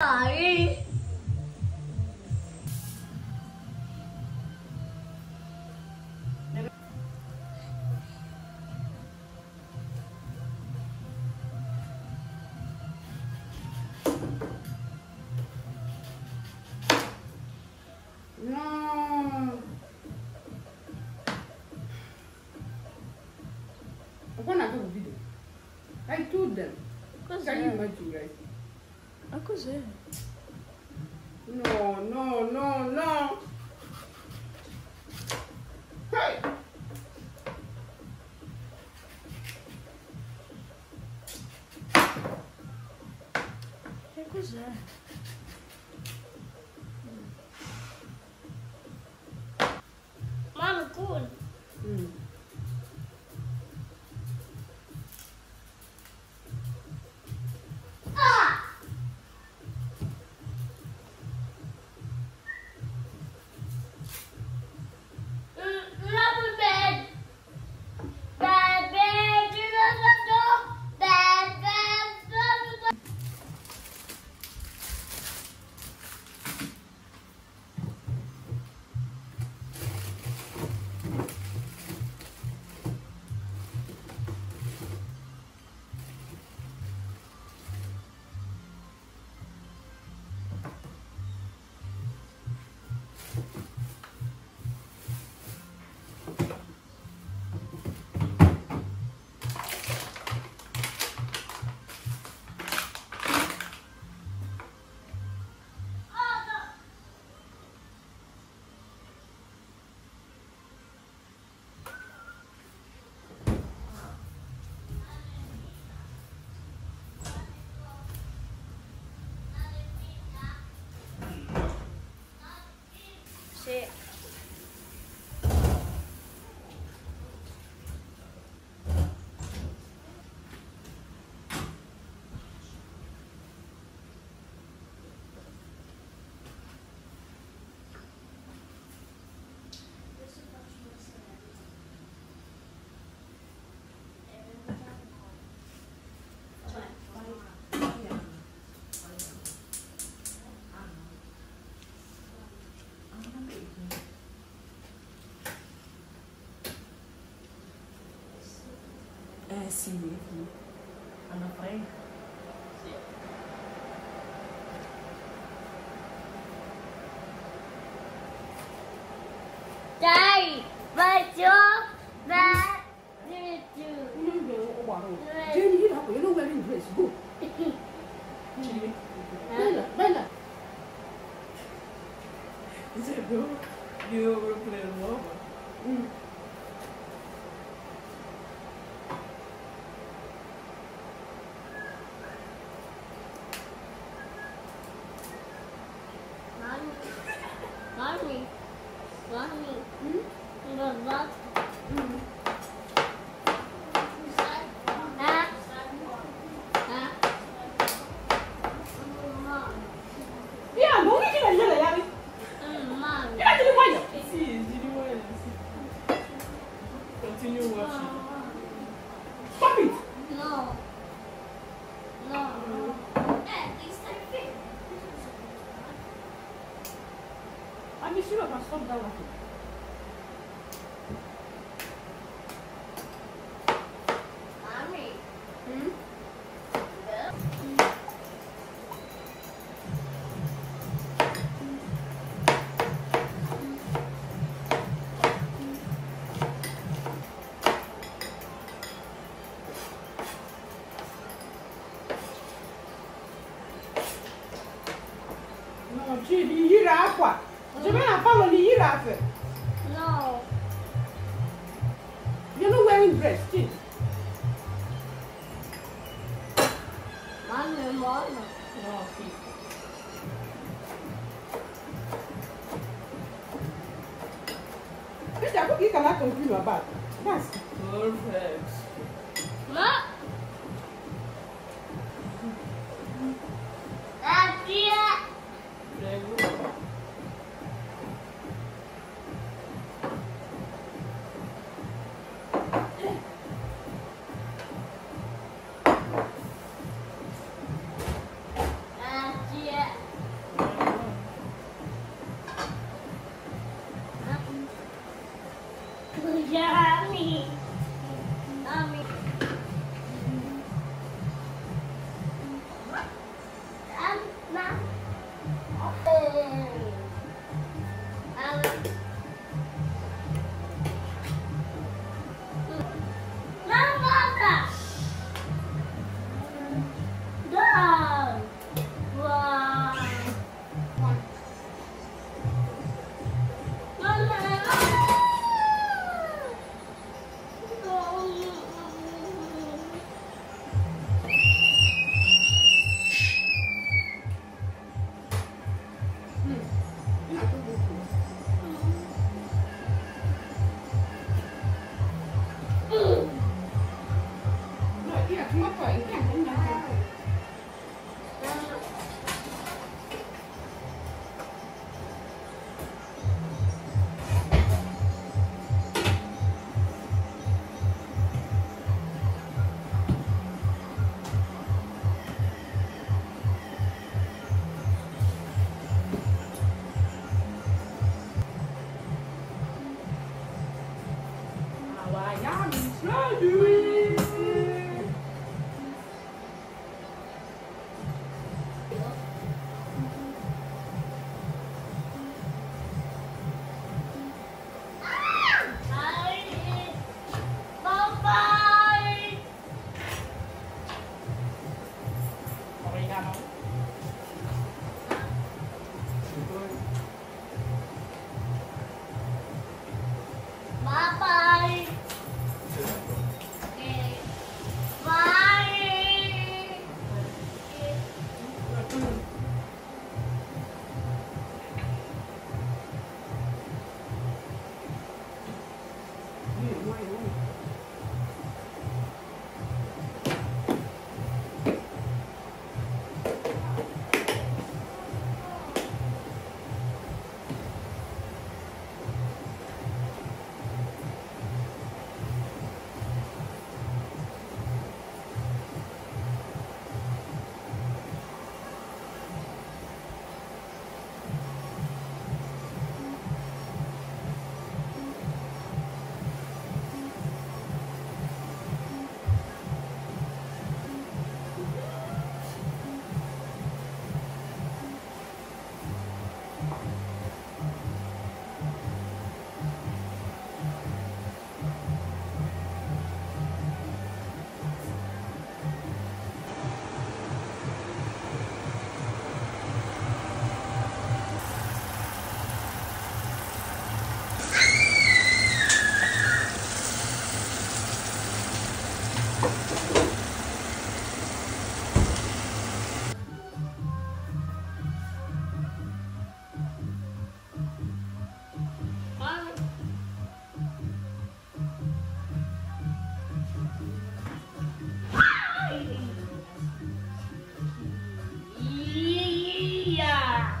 Ai. No. I'm gonna do a video. I told them. Can you imagine, guys? Cos'è? No, no, no. messy with you. I'm afraid. Dai, what you? Jenny, you know, you know where you place. Go. Jenny, Bella, Bella. Is it a girl? You're a. Mommy. Mommy. Mm. Wat? Wat? Mm. 放到了。距离依然广。not following the giraffe. No. You're not wearing dress, kid. Mama, mama. No, see. Peter, I could get a lot of you about. That's perfect. Try, dude. Good morning. Yeah.